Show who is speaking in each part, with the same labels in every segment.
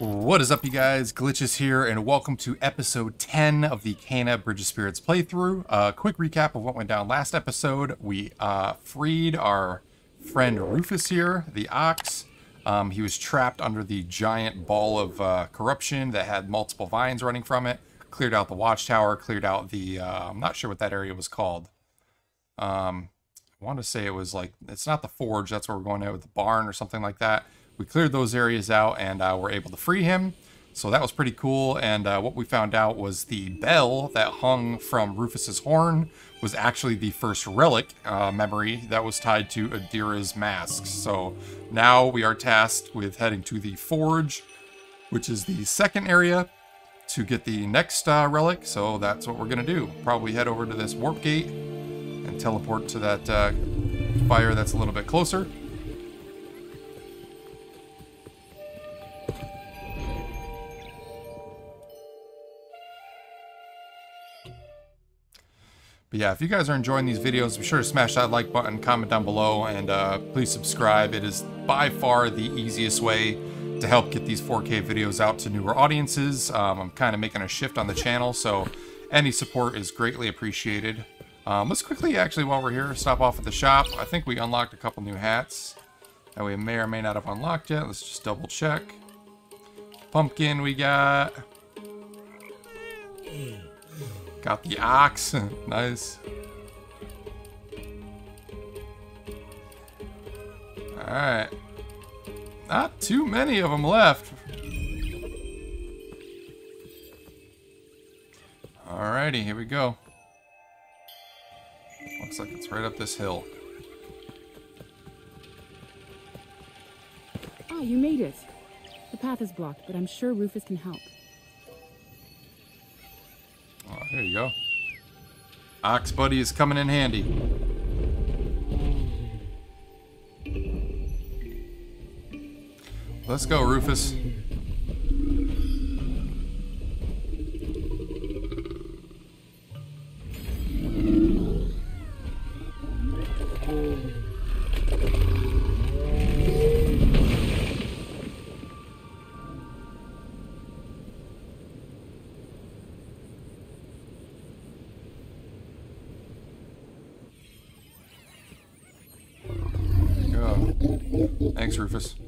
Speaker 1: What is up, you guys? Glitchiz here, and welcome to episode 10 of the Kena Bridge of Spirits playthrough. A uh, quick recap of what went down last episode. We uh, freed our friend Rufus here, the Ox. Um, he was trapped under the giant ball of uh, corruption that had multiple vines running from it. Cleared out the watchtower, cleared out the... Uh, I'm not sure what that area was called. Um, I want to say it was like... It's not the forge, that's where we're going to with the barn or something like that we cleared those areas out and uh, were able to free him. So that was pretty cool. And uh, what we found out was the bell that hung from Rufus's horn was actually the first relic uh, memory that was tied to Adira's mask. So now we are tasked with heading to the forge, which is the second area to get the next uh, relic. So that's what we're going to do. Probably head over to this warp gate and teleport to that uh, fire that's a little bit closer. But yeah, if you guys are enjoying these videos, be sure to smash that like button, comment down below, and uh, please subscribe. It is by far the easiest way to help get these 4K videos out to newer audiences. Um, I'm kind of making a shift on the channel, so any support is greatly appreciated. Um, let's quickly, actually, while we're here, stop off at the shop. I think we unlocked a couple new hats that we may or may not have unlocked yet. Let's just double check. Pumpkin we got. Got the ox. nice. Alright. Not too many of them left. Alrighty, here we go. Looks like it's right up this hill.
Speaker 2: Ah, you made it. The path is blocked, but I'm sure Rufus can help.
Speaker 1: Oh, there you go. Ox Buddy is coming in handy. Let's go, Rufus. Thanks,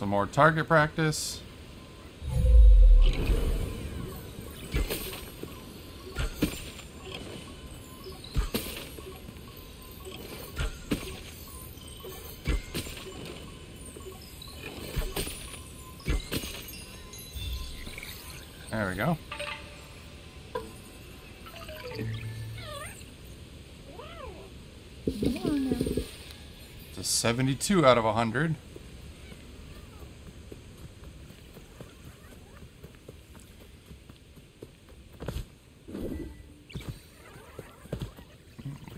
Speaker 1: Some more target practice. There we go. It's a 72 out of 100.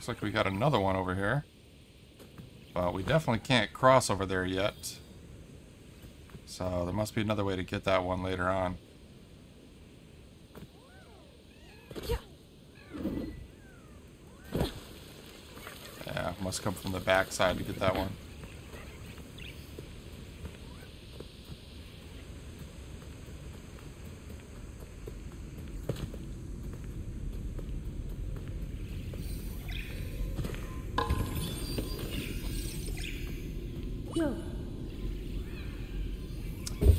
Speaker 1: Looks like we got another one over here. But we definitely can't cross over there yet. So there must be another way to get that one later on. Yeah, must come from the backside to get that one.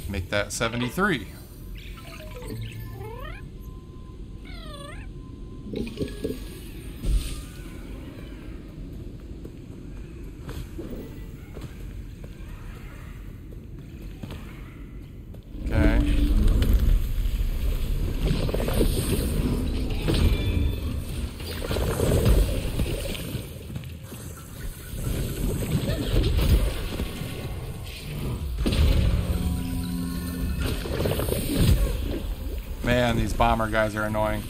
Speaker 1: Make that 73. Bomber guys are annoying.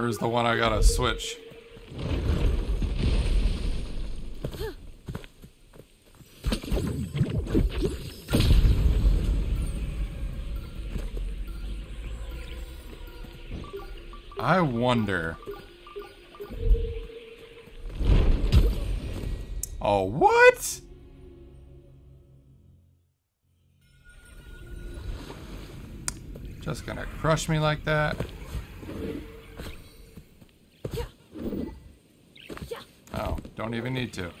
Speaker 1: Where's the one I gotta switch? I wonder. Oh, what? Just gonna crush me like that? Oh, don't even need to.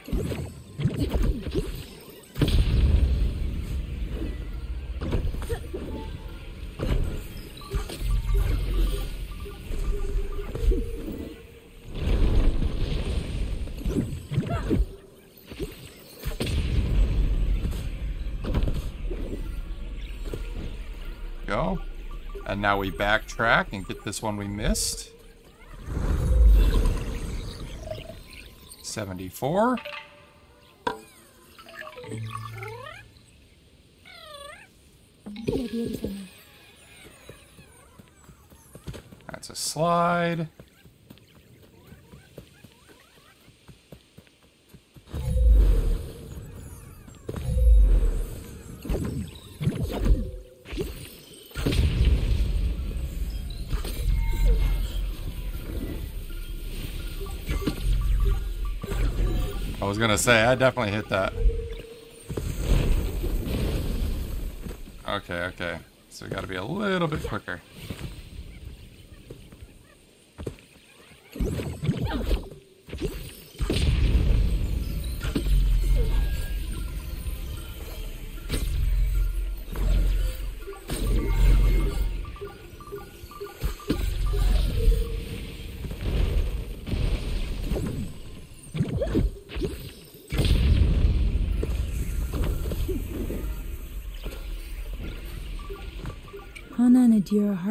Speaker 1: Go. And now we backtrack and get this one we missed. 74. Was gonna say, I definitely hit that. Okay, okay. So we gotta be a little bit quicker.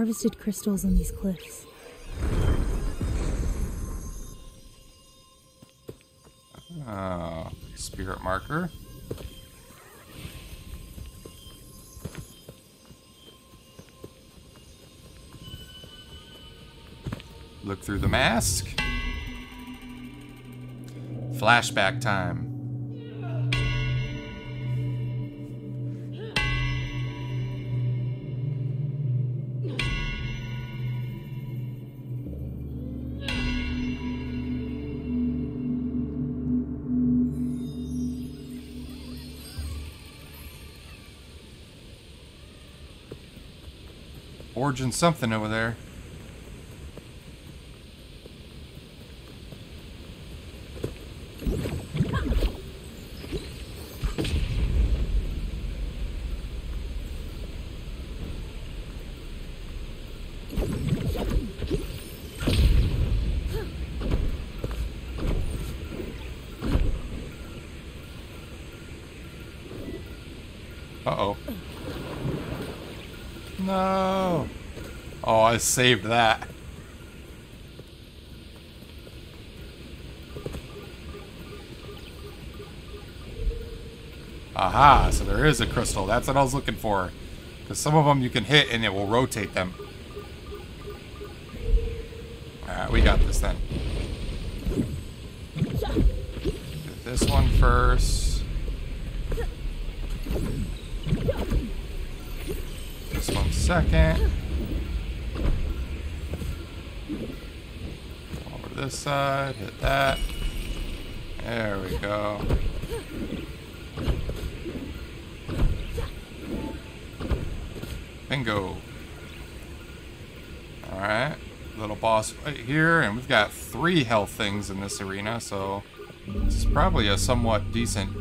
Speaker 2: Harvested crystals on these cliffs.
Speaker 1: Oh, spirit marker. Look through the mask. Flashback time. Forging something over there. Uh-oh. No. I saved that. Aha, so there is a crystal. That's what I was looking for. Because some of them you can hit and it will rotate them. Alright, we got this then. Get this one first. This one second. Over side, hit that. There we go. Bingo. Alright. Little boss right here, and we've got three health things in this arena, so this is probably a somewhat decent,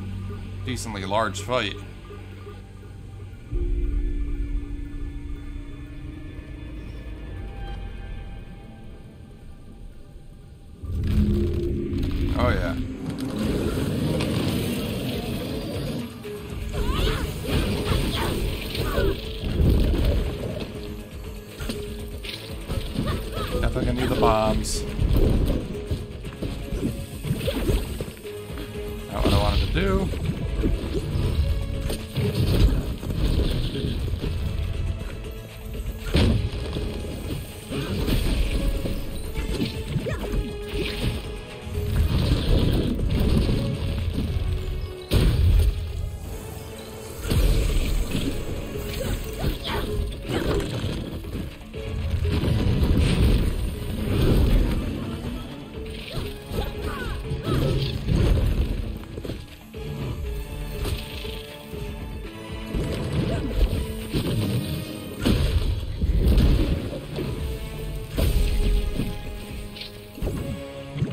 Speaker 1: decently large fight.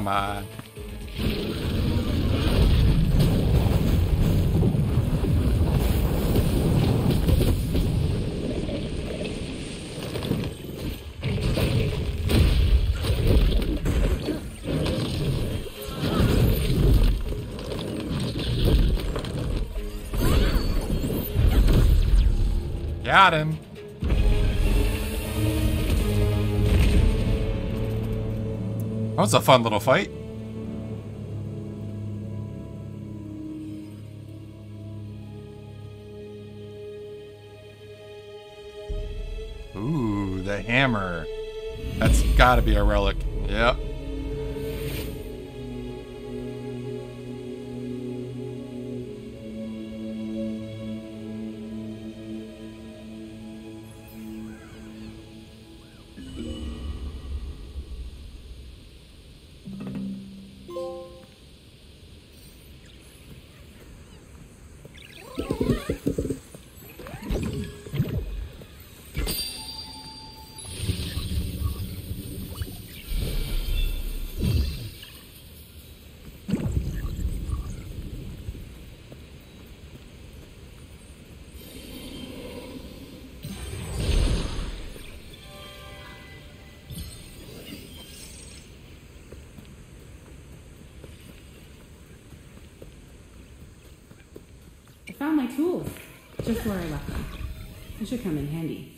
Speaker 1: come on. Got him. That was a fun little fight. Ooh, the hammer. That's gotta be a relic.
Speaker 2: Tools, just where I left them. They should come in handy.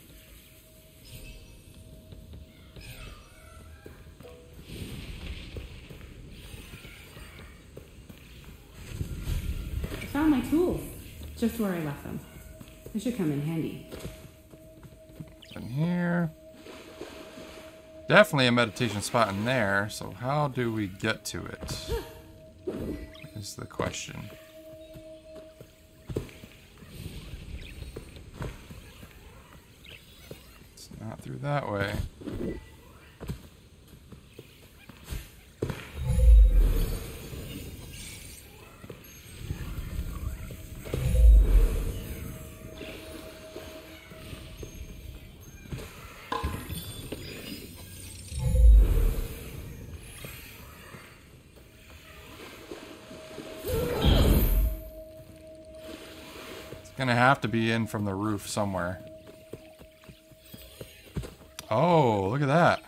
Speaker 2: I found my tools, just where I left them. They should come in handy.
Speaker 1: In here. Definitely a meditation spot in there, so how do we get to it? Is the question. that way. It's gonna have to be in from the roof somewhere. Oh, look at that.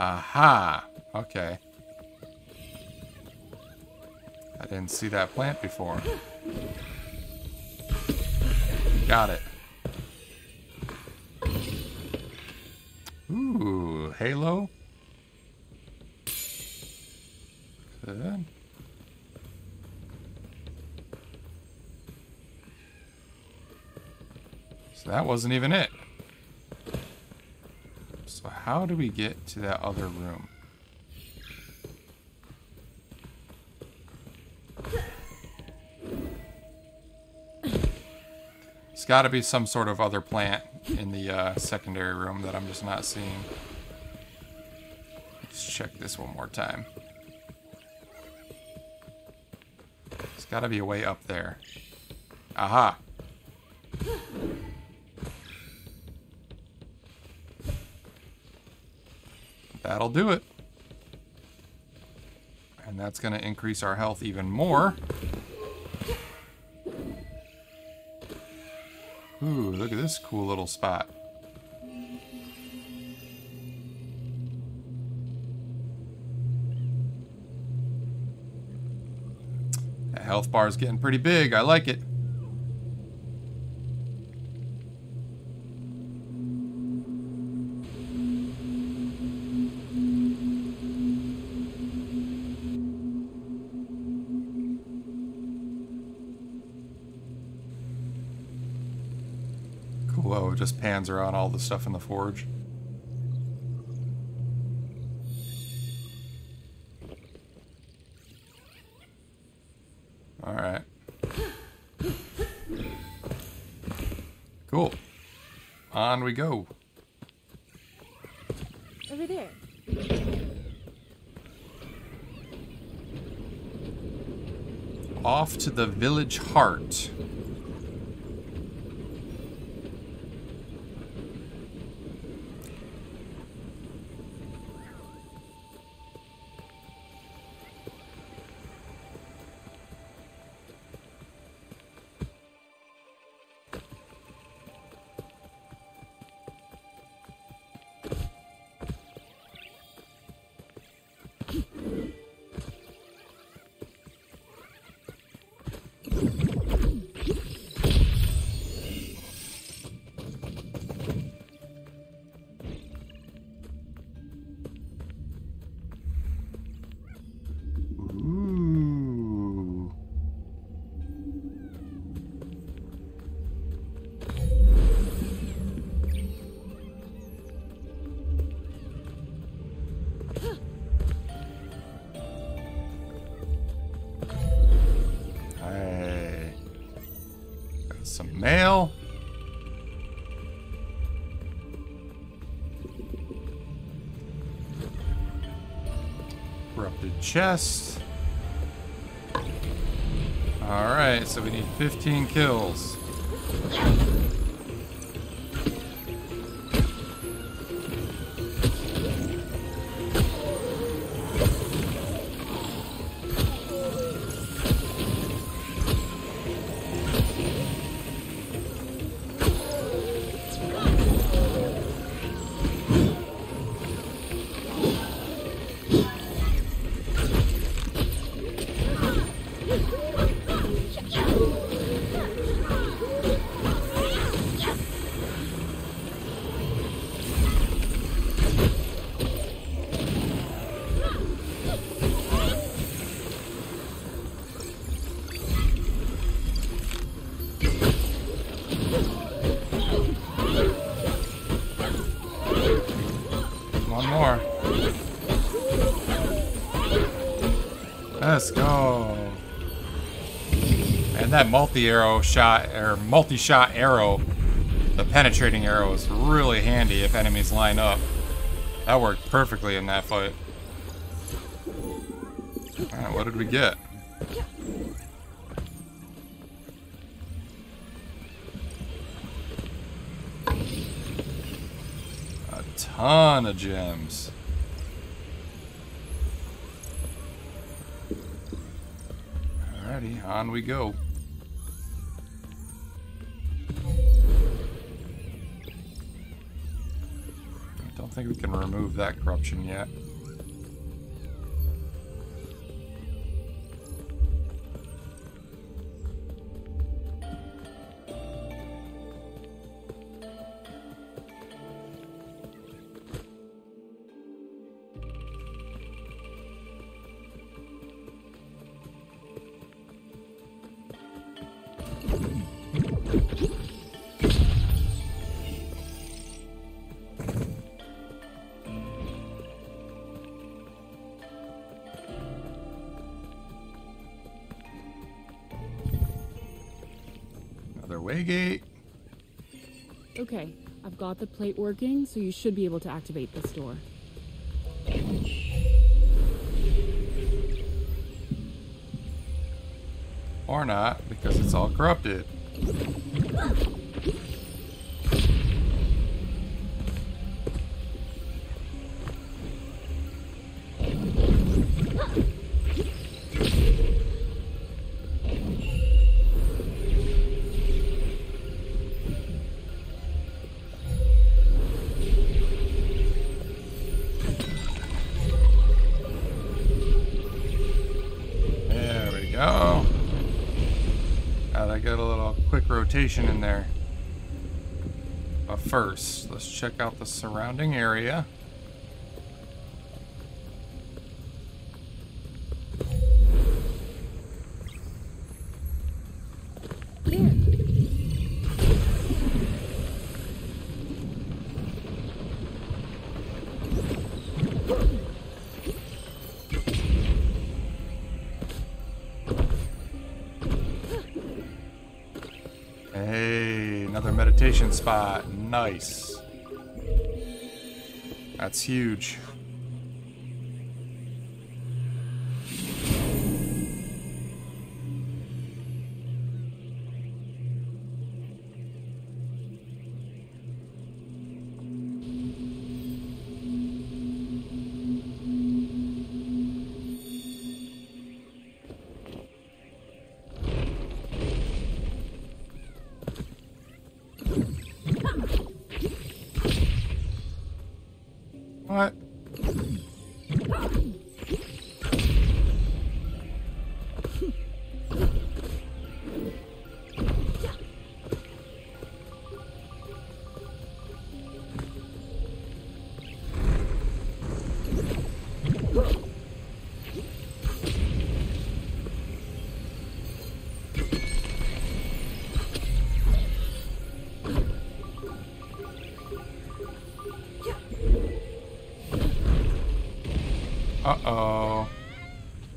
Speaker 1: Aha! Okay. I didn't see that plant before. Got it. Ooh, halo. That wasn't even it. So how do we get to that other room? There's got to be some sort of other plant in the uh, secondary room that I'm just not seeing. Let's check this one more time. There's got to be a way up there. Aha! That'll do it. And that's going to increase our health even more. Ooh, look at this cool little spot. That health bar is getting pretty big. I like it. Cool. It just pans around all the stuff in the forge. All right. Cool. On we go.
Speaker 3: Over there.
Speaker 1: Off to the village heart. Chest. Alright, so we need 15 kills. that multi-arrow shot, or multi-shot arrow, the penetrating arrow is really handy if enemies line up. That worked perfectly in that fight. Alright, what did we get? A ton of gems. Alrighty, on we go. Think we can remove that corruption yet. Waygate.
Speaker 2: Okay, I've got the plate working, so you should be able to activate this door.
Speaker 1: Or not, because it's all corrupted. Rotation in there. But first, let's check out the surrounding area. Meditation spot. Nice. That's huge.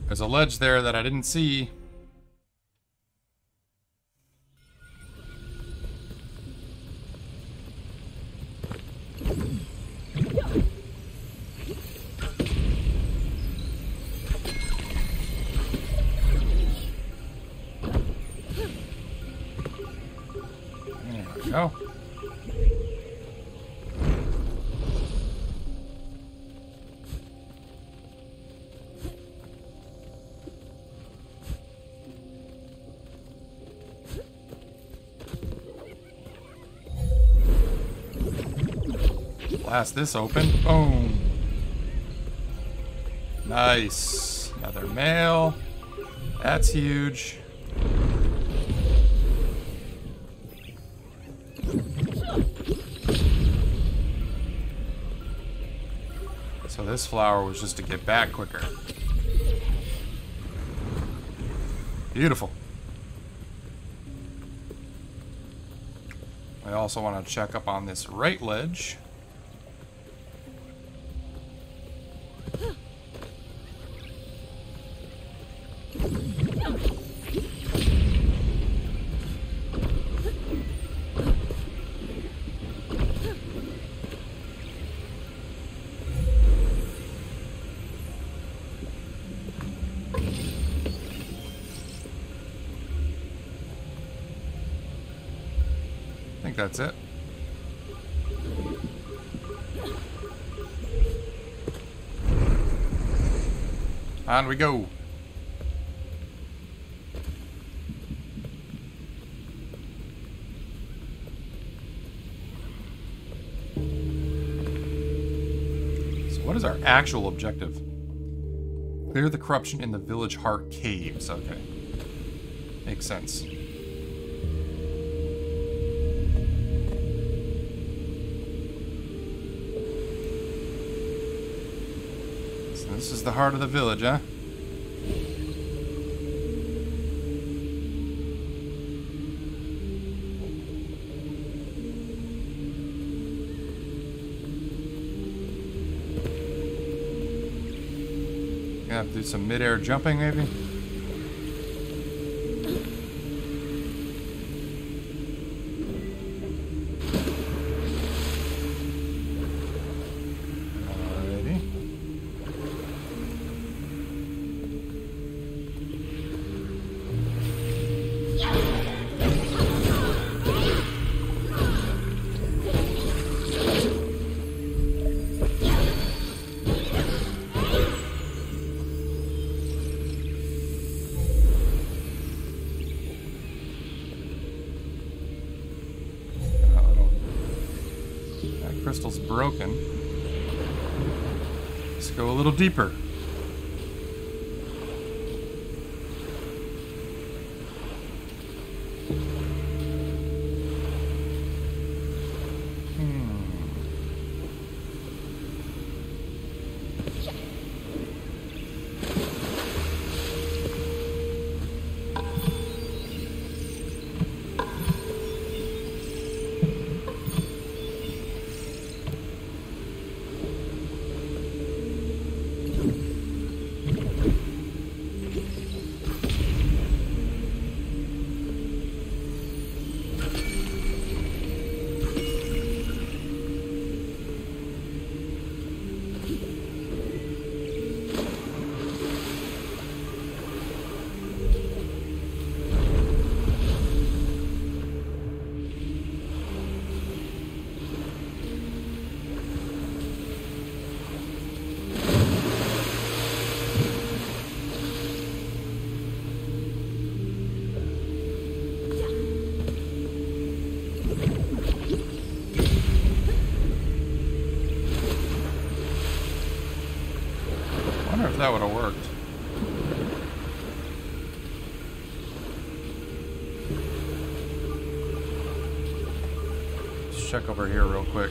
Speaker 1: There's a ledge there that I didn't see. This open. Boom. Nice. Another mail. That's huge. So this flower was just to get back quicker. Beautiful. I also want to check up on this right ledge. think that's it. And we go. So, What is our actual objective? Clear the corruption in the village heart caves. Okay. Makes sense. This is the heart of the village, huh? Gonna have to do some mid-air jumping, maybe? Broken. Let's go a little deeper. Over here real quick.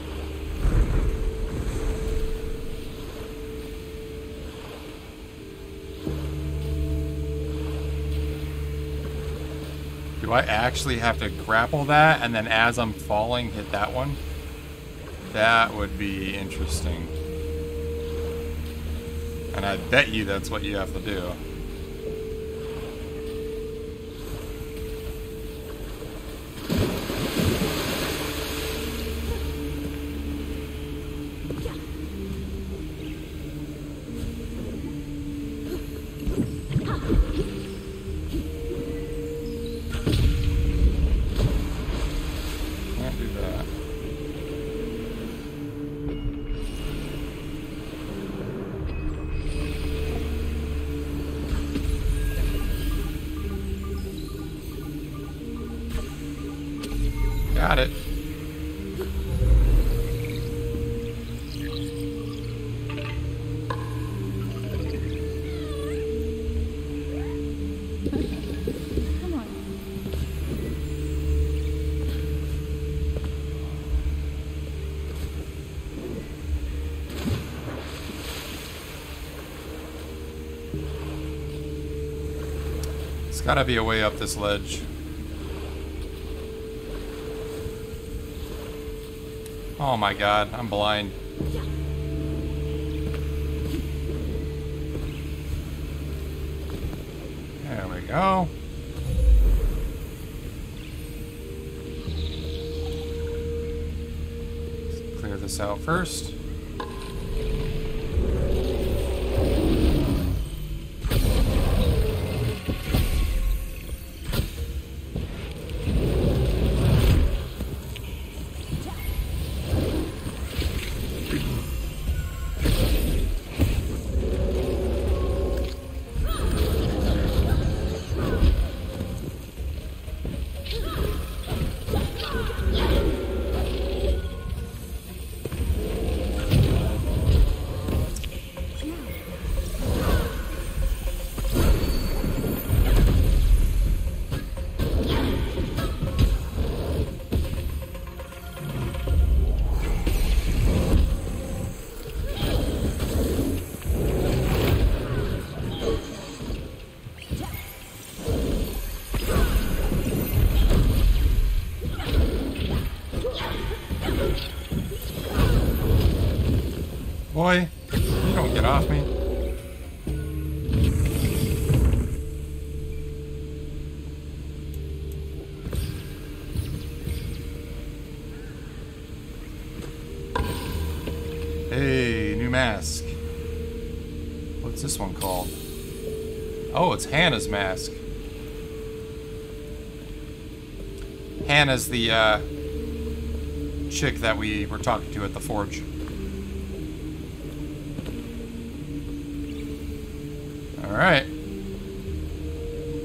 Speaker 1: Do I actually have to grapple that and then as I'm falling hit that one? That would be interesting. And I bet you that's what you have to do. Gotta be a way up this ledge. Oh my god, I'm blind. There we go. Let's clear this out first. One called? Oh, it's Hana's mask. Hana's the uh, chick that we were talking to at the forge. Alright.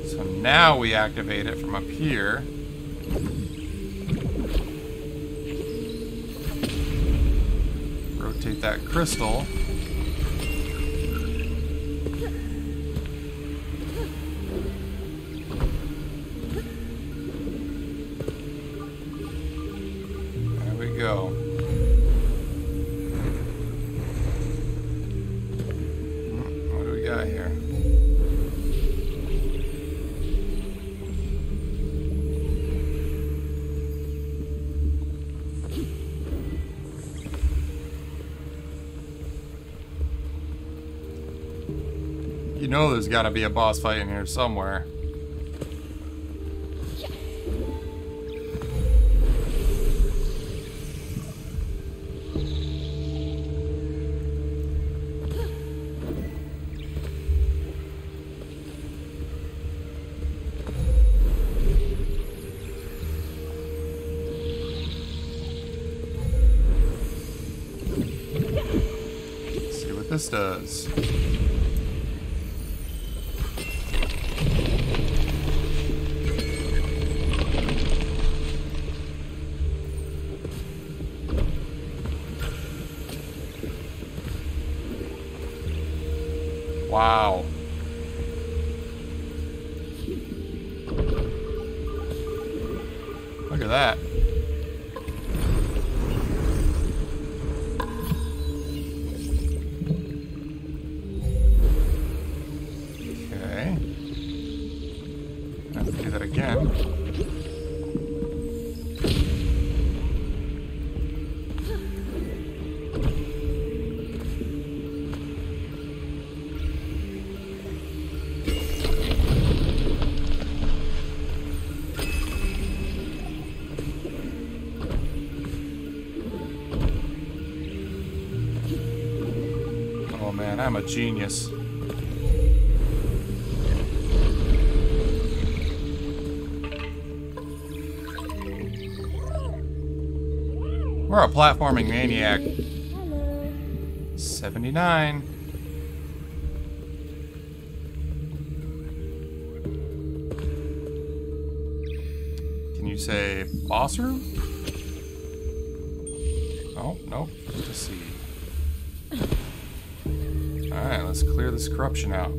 Speaker 1: So now we activate it from up here. Rotate that crystal. Here? You know there's got to be a boss fight in here somewhere. Let's I'm a genius. We're a platforming maniac. 79. Can you say boss room? Let's clear this corruption out.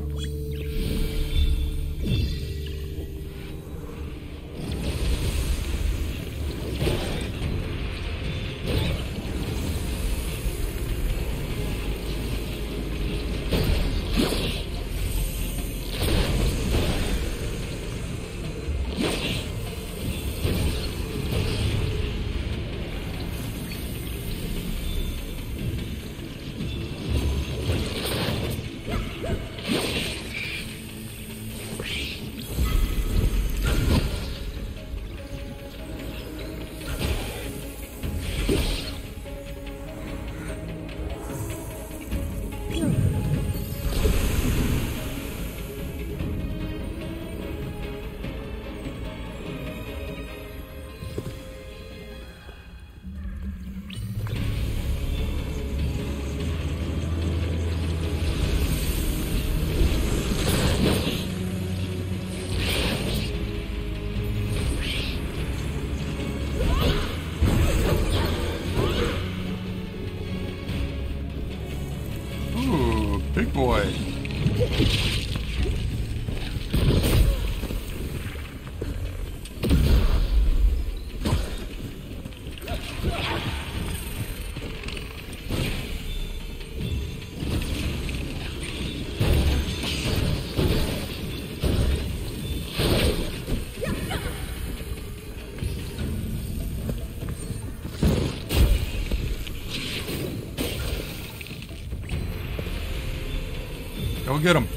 Speaker 1: Get him.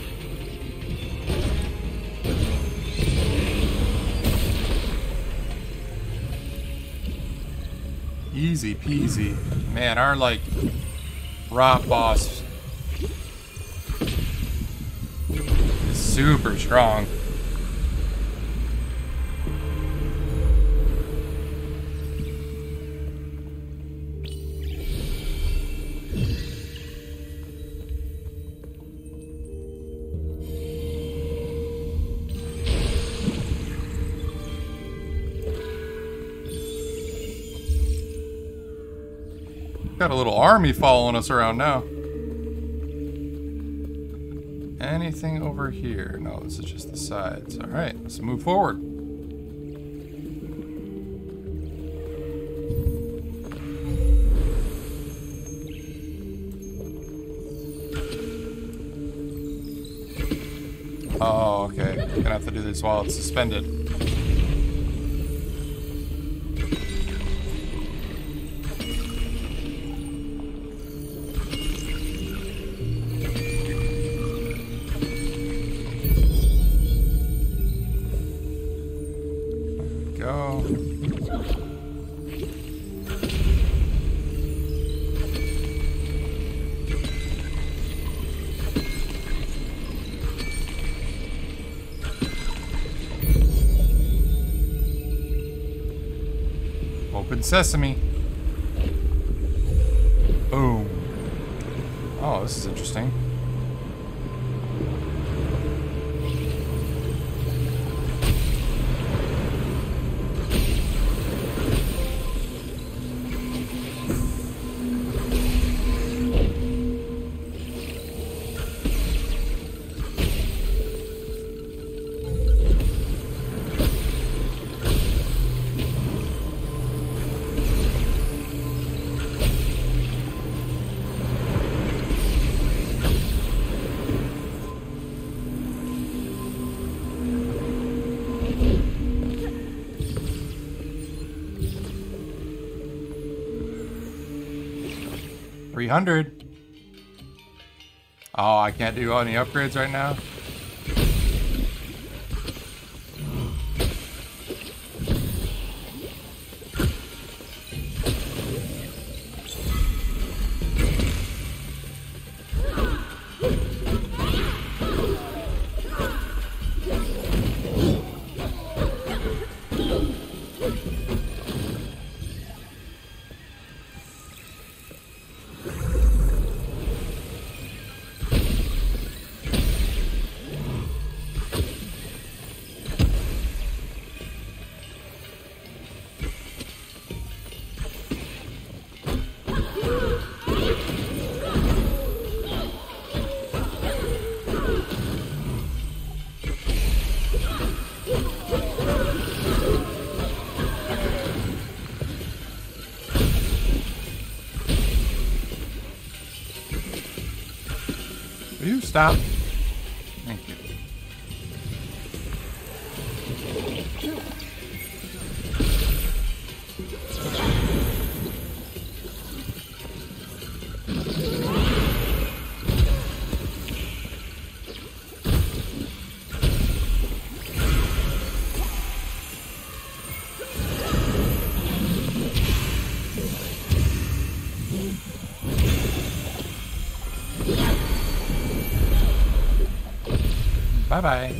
Speaker 1: Easy peasy. Man, our like rock boss is super strong. Got a little army following us around now. Anything over here? No, this is just the sides. All right, let's move forward. Oh, okay. Gonna have to do this while it's suspended. Open sesame. Boom. Oh, this is interesting. Three hundred. Oh, I can't do any upgrades right now. Will Bye bye.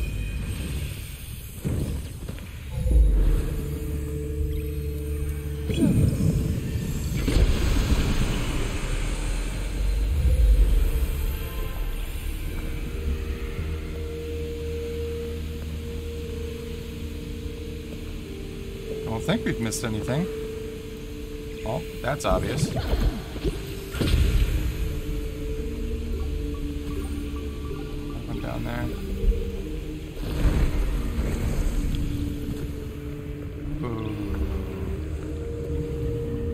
Speaker 1: I don't think we've missed anything. Well, that's obvious. Down there.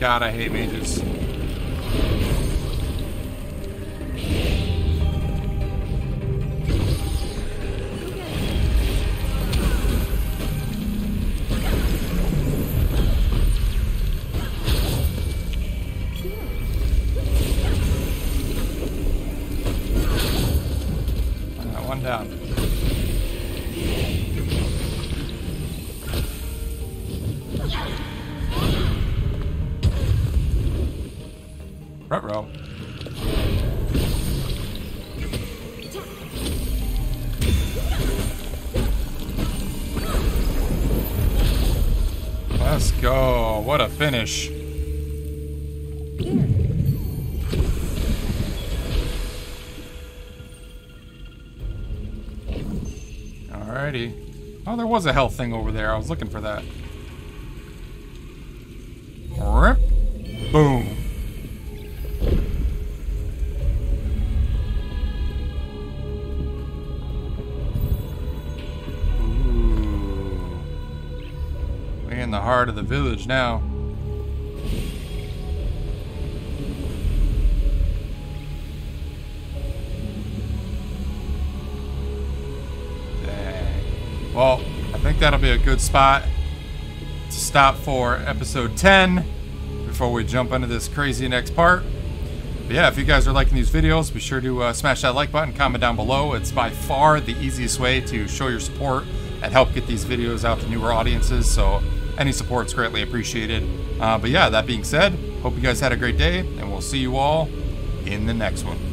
Speaker 1: God, I hate mages. A. Alrighty. Oh, there was a health thing over there. I was looking for that. Rip. Boom. Ooh. We're in the heart of the village now. Well, I think that'll be a good spot to stop for episode 10 before we jump into this crazy next part. But yeah, if you guys are liking these videos, be sure to uh, smash that like button, comment down below. It's by far the easiest way to show your support and help get these videos out to newer audiences. So any support is greatly appreciated. Uh, but yeah, that being said, hope you guys had a great day, and we'll see you all in the next one.